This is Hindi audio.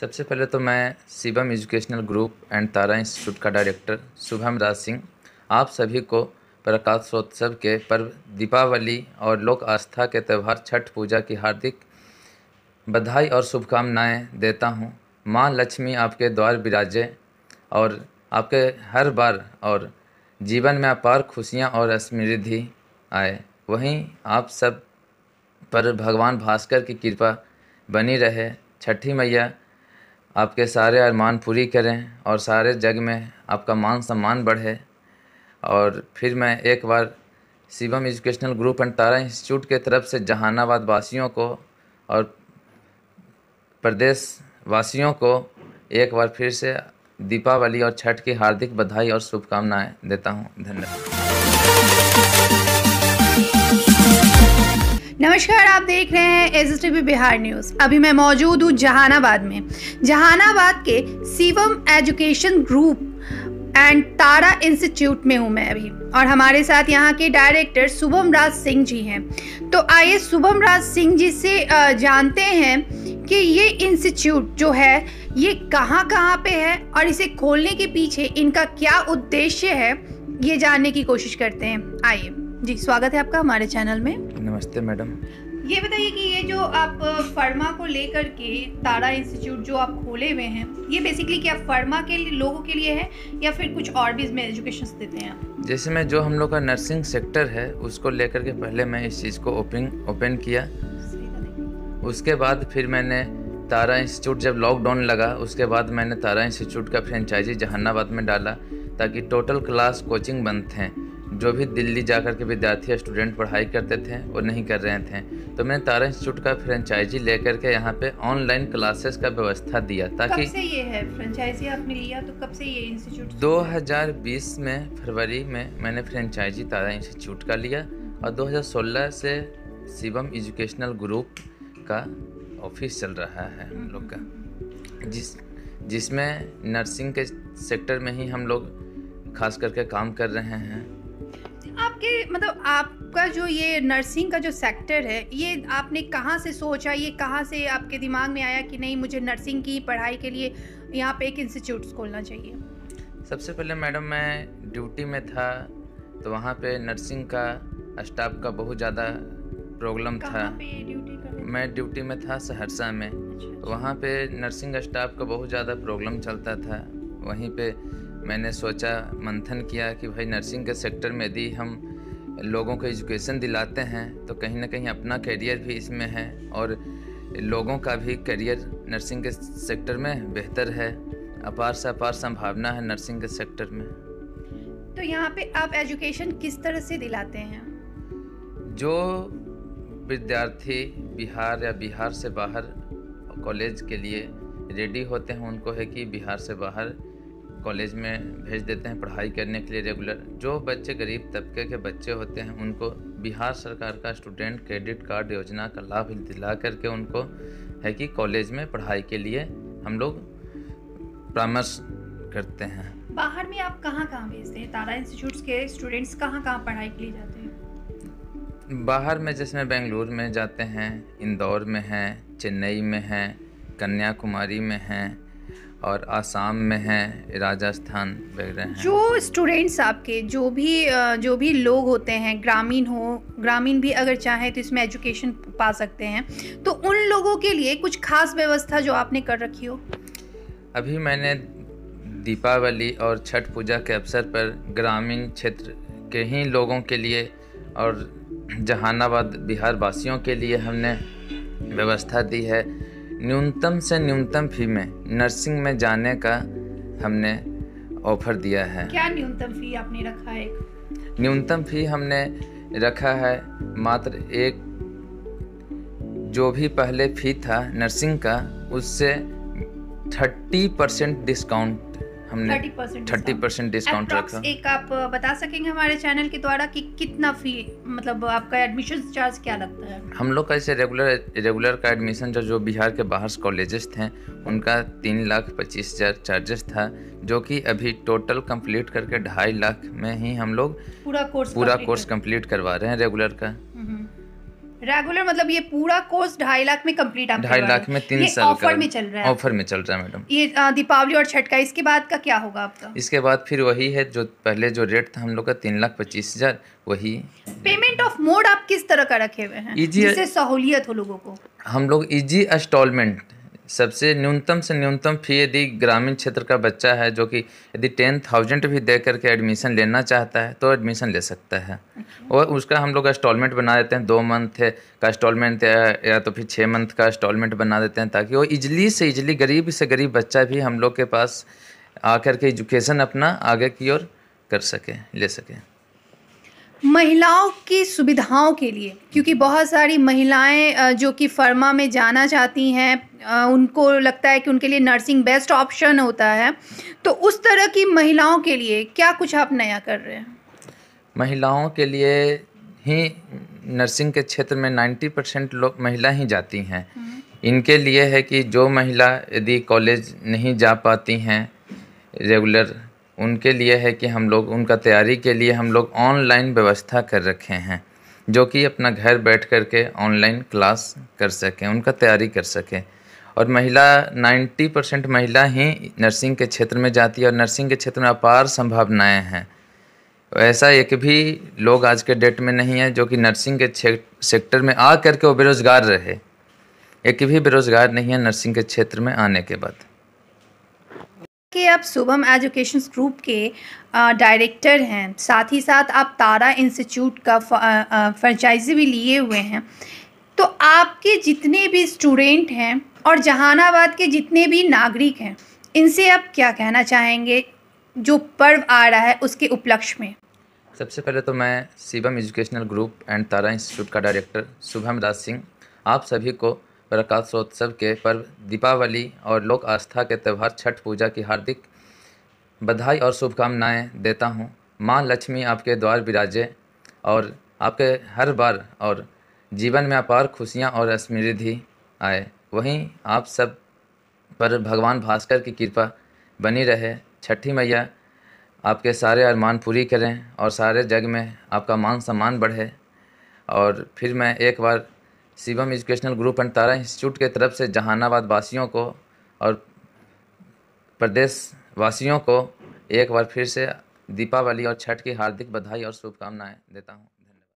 सबसे पहले तो मैं Shivam educational group and Tara institute का डायरेक्टर शुभम राज सिंह, आप सभी को प्रकाशोत्सव के पर्व, दीपावली और लोक आस्था के त्यौहार, छठ पूजा की हार्दिक बधाई और शुभकामनाएँ देता हूँ। माँ लक्ष्मी आपके द्वार विराजे और आपके हर बार और जीवन में अपार खुशियाँ और समृद्धि आए। वहीं आप सब पर भगवान भास्कर की कृपा बनी रहे। छठी मैया आपके सारे अरमान पूरी करें और सारे जग में आपका मान सम्मान बढ़े। और फिर मैं एक बार Shivam educational group and Tara institute के तरफ़ से जहानाबाद वासियों को और प्रदेश वासियों को एक बार फिर से दीपावली और छठ की हार्दिक बधाई और शुभकामनाएँ देता हूँ। धन्यवाद। नमस्कार, आप देख रहे हैं एस टी बिहार न्यूज़। अभी मैं मौजूद हूँ जहानाबाद में। जहानाबाद के Shivam education group and Tara institute में हूँ मैं अभी। और हमारे साथ यहाँ के डायरेक्टर शुभम राज सिंह जी हैं। तो आइए शुभम राज सिंह जी से जानते हैं कि ये इंस्टीट्यूट जो है, ये कहाँ कहाँ पे है और इसे खोलने के पीछे इनका क्या उद्देश्य है, ये जानने की कोशिश करते हैं। आइए। जी स्वागत है आपका हमारे चैनल में। नमस्ते मैडम। ये बताइए कि ये जो आप फर्मा को लेकर के तारा इंस्टीट्यूट जो आप खोले हुए हैं ये बेसिकली क्या फर्मा के लिए लोगों के लिए है या फिर कुछ और भी इसमें एजुकेशन देते हैं जैसे मैं जो हम लोग का नर्सिंग सेक्टर है उसको लेकर के पहले मैं इस चीज़ को ओपन ओपन किया। उसके बाद फिर मैंने तारा इंस्टीट्यूट जब लॉकडाउन लगा उसके बाद मैंने तारा इंस्टीट्यूट का फ्रेंचाइजी जहानाबाद में डाला ताकि टोटल क्लास कोचिंग बंद थे। जो भी दिल्ली जाकर के विद्यार्थी या स्टूडेंट पढ़ाई करते थे वो नहीं कर रहे थे। तो मैंने तारा इंस्टीट्यूट का फ्रेंचाइजी लेकर के यहाँ पे ऑनलाइन क्लासेस का व्यवस्था दिया ताकि कब से ये है फ्रेंचाइजी आपने लिया? तो कब से ये इंस्टीट्यूट 2020 में फरवरी में मैंने फ्रेंचाइजी तारा इंस्टीट्यूट का लिया और 2016 से शिवम एजुकेशनल ग्रुप का ऑफ़िस चल रहा है हम लोग का। जिस जिसमें नर्सिंग के सेक्टर में ही हम लोग खास करके काम कर रहे हैं। आपके मतलब आपका जो ये नर्सिंग का जो सेक्टर है ये आपने कहाँ से सोचा? ये कहाँ से आपके दिमाग में आया कि नहीं मुझे नर्सिंग की पढ़ाई के लिए यहाँ पे एक इंस्टीट्यूट खोलना चाहिए? सबसे पहले मैडम मैं ड्यूटी में था तो वहाँ पे नर्सिंग का स्टाफ का बहुत ज़्यादा प्रॉब्लम था। मैं ड्यूटी में था सहरसा में। अच्छा। वहाँ पे नर्सिंग स्टाफ का बहुत ज़्यादा प्रॉब्लम चलता था। वहीं पे मैंने सोचा मंथन किया कि भाई नर्सिंग के सेक्टर में यदि हम लोगों को एजुकेशन दिलाते हैं तो कहीं ना कहीं अपना करियर भी इसमें है और लोगों का भी करियर नर्सिंग के सेक्टर में बेहतर है। अपार से अपार संभावना है नर्सिंग के सेक्टर में। तो यहाँ पे आप एजुकेशन किस तरह से दिलाते हैं? जो विद्यार्थी बिहार या बिहार से बाहर कॉलेज के लिए रेडी होते हैं उनको है कि बिहार से बाहर कॉलेज में भेज देते हैं पढ़ाई करने के लिए रेगुलर। जो बच्चे गरीब तबके के बच्चे होते हैं उनको बिहार सरकार का स्टूडेंट क्रेडिट कार्ड योजना का लाभ दिला करके उनको है कि कॉलेज में पढ़ाई के लिए हम लोग परामर्श करते हैं। बाहर में आप कहाँ कहाँ भेजते हैं? तारा इंस्टीट्यूट के स्टूडेंट्स कहाँ कहाँ पढ़ाई के लिए जाते हैं? बाहर में जैसे बेंगलुरु में जाते हैं इंदौर में हैं चेन्नई में हैं कन्याकुमारी में हैं और आसाम में हैं राजस्थान वगैरह जो स्टूडेंट्स आपके जो भी जो भी लोग होते हैं ग्रामीण हो ग्रामीण भी अगर चाहें तो इसमें एजुकेशन पा सकते हैं। तो उन लोगों के लिए कुछ खास व्यवस्था जो आपने कर रखी हो? अभी मैंने दीपावली और छठ पूजा के अवसर पर ग्रामीण क्षेत्र के ही लोगों के लिए और जहानाबाद बिहार वासियों के लिए हमने व्यवस्था दी है। न्यूनतम से न्यूनतम फ़ी में नर्सिंग में जाने का हमने ऑफ़र दिया है। क्या न्यूनतम फ़ी आपने रखा है? न्यूनतम फ़ी हमने रखा है मात्र एक जो भी पहले फ़ी था नर्सिंग का उससे थर्टी परसेंट डिस्काउंट हमने थर्टी परसेंट डिस्काउंट रखा। एक आप बता सकेंगे हमारे चैनल के द्वारा कि कितना फ़ी मतलब आपका एडमिशन चार्ज क्या लगता है? हम लोग का ऐसे रेगुलर रेगुलर का एडमिशन जो जो बिहार के बाहर कॉलेजेस थे उनका तीन लाख पच्चीस हज़ार चार्जेस था जो कि अभी टोटल कंप्लीट करके ढाई लाख में ही हम लोग पूरा कोर्स पूरा कोर्स कंप्लीट करवा रहे हैं रेगुलर का। रेगुलर मतलब ये पूरा कोर्स ढाई लाख में कंप्लीट आप ढाई लाख में तीन साल ऑफ़र में चल रहा है। ऑफ़र में चल रहा है मैडम ये दीपावली और छठ का इसके बाद का क्या होगा आपका? इसके बाद फिर वही है जो पहले जो रेट था हम लोग का तीन लाख पच्चीस हज़ार वही। पेमेंट ऑफ़ मोड आप किस तरह का रखे हुए हैं? इजी सहूलियत हो लोगों को? हम लोग इजी इंस्टॉलमेंट सबसे न्यूनतम से न्यूनतम फ़ी यदि ग्रामीण क्षेत्र का बच्चा है जो कि यदि टेन थाउज़ेंड भी दे करके एडमिशन लेना चाहता है तो एडमिशन ले सकता है। और उसका हम लोग इंस्टॉलमेंट बना देते हैं दो मंथ का इंस्टॉलमेंट या तो फिर छः मंथ का इंस्टॉलमेंट बना देते हैं ताकि वो इजली से इजली गरीब से गरीब बच्चा भी हम लोग के पास आकर के एजुकेशन अपना आगे की ओर कर सके ले सके। महिलाओं की सुविधाओं के लिए क्योंकि बहुत सारी महिलाएँ जो कि फर्मा में जाना चाहती हैं उनको लगता है कि उनके लिए नर्सिंग बेस्ट ऑप्शन होता है। तो उस तरह की महिलाओं के लिए क्या कुछ आप नया कर रहे हैं? महिलाओं के लिए ही नर्सिंग के क्षेत्र में 90 परसेंट लोग महिला ही जाती हैं। इनके लिए है कि जो महिला यदि कॉलेज नहीं जा पाती हैं रेगुलर उनके लिए है कि हम लोग, उनका तैयारी के लिए हम लोग ऑनलाइन व्यवस्था कर रखे हैं, जो कि अपना घर बैठ कर के ऑनलाइन क्लास कर सकें, उनका तैयारी कर सकें। और महिला 90 परसेंट महिला ही नर्सिंग के क्षेत्र में जाती है और नर्सिंग के क्षेत्र में अपार संभावनाएँ हैं। ऐसा एक भी लोग आज के डेट में नहीं है, जो कि नर्सिंग के सेक्टर में आ करके वो बेरोजगार रहे। एक भी बेरोजगार नहीं है नर्सिंग के क्षेत्र में आने के बाद। कि आप शुभम एजुकेशन ग्रुप के डायरेक्टर हैं। साथ ही साथ आप तारा इंस्टीट्यूट का फ्रेंचाइजी भी लिए हुए हैं। तो आपके जितने भी स्टूडेंट हैं और जहानाबाद के जितने भी नागरिक हैं, इनसे आप क्या कहना चाहेंगे? जो पर्व आ रहा है उसके उपलक्ष्य में। सबसे पहले तो मैं Shivam educational group and Tara institute का डायरेक्टर शुभम राज सिंह, आप सभी को प्रकाशोत्सव के पर्व, दीपावली और लोक आस्था के त्यौहार, छठ पूजा की हार्दिक बधाई और शुभकामनाएँ देता हूँ। माँ लक्ष्मी आपके द्वार विराजे और आपके हर बार और जीवन में अपार खुशियाँ और समृद्धि आए। वहीं आप सब पर भगवान भास्कर की कृपा बनी रहे। छठी मैया, आपके सारे अरमान पूरी करें और सारे जग में आपका मान सम्मान बढ़े। और फिर मैं एक बार Shivam educational group and Tara institute के तरफ़ से जहानाबाद वासियों को और प्रदेश वासियों को एक बार फिर से दीपावली और छठ की हार्दिक बधाई और शुभकामनाएँ देता हूँ।